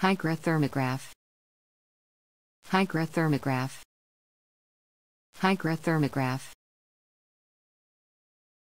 Hygrothermograph. Hygrothermograph. Hygrothermograph.